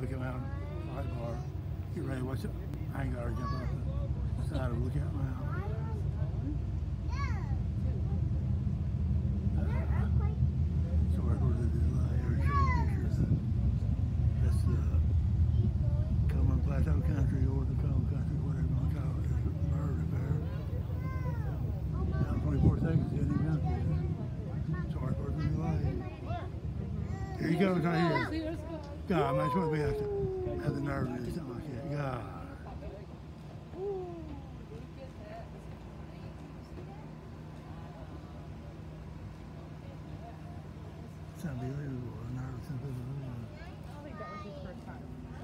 look around, light bar, get ready, watch it. I ain't got to jump off the side of Lookout you Cumberland Plateau Country or the Coal Country, whatever you want to call it. There's a bird up. Down 24 seconds. Here he goes right here. God, man, it's what we have to have the nerve to do like that. God. It's unbelievable. Is unbelievable.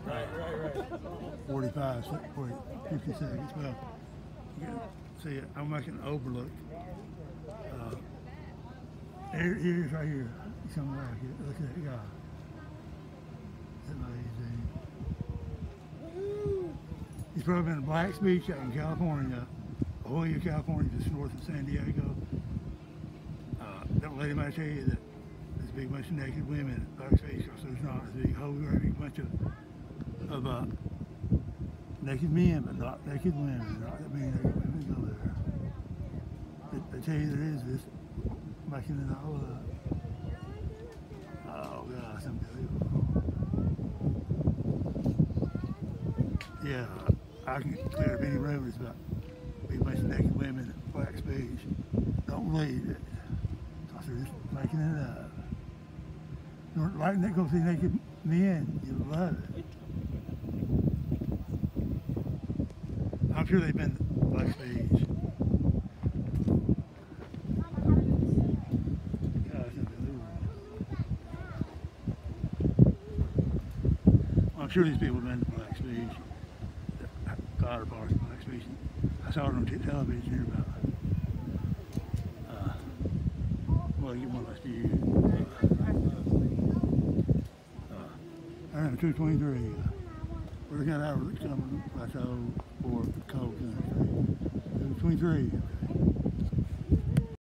Right, right, right. 45, se- 40, 50 seconds. Well, can see. I'm making an overlook. Uh, here, here's right here. Something like it. Look at that guy. He's probably been in Black's Beach out in California, Jolla, California, just north of San Diego. Uh, don't let anybody tell you that there's a big bunch of naked women at Black's Beach, because there's not. There's a big whole big bunch of, of uh, naked men, but not naked women. Not that many naked women go there. They, they tell you there is this making it all up. Oh it's unbelievable. Yeah, I can clear up any road. It's about big bunch naked women at Black's Beach. Don't believe it. Because they're just making it up. Don't like that go see naked men, you love it. I'm sure they've been it's unbelievable. I'm sure these people have been to Black's Beach. I saw it on television about. Uh, well, you want to view. Uh, I am 223. Uh, we're looking at our coming plateau or coal country. 223. Okay.